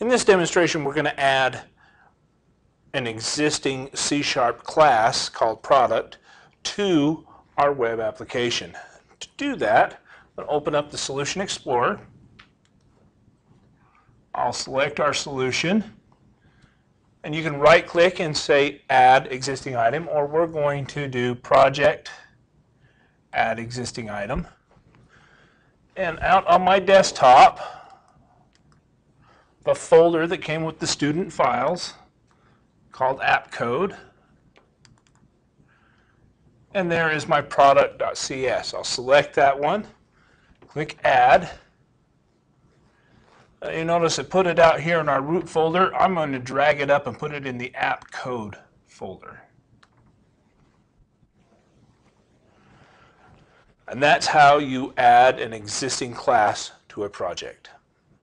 In this demonstration, we're going to add an existing C-sharp class called product to our web application. To do that, I'm going to open up the Solution Explorer. I'll select our solution. And you can right click and say add existing item or we're going to do project add existing item. And out on my desktop, the folder that came with the student files called app code. And there is my product.cs. I'll select that one, click add. Uh, you notice it put it out here in our root folder. I'm going to drag it up and put it in the app code folder. And that's how you add an existing class to a project.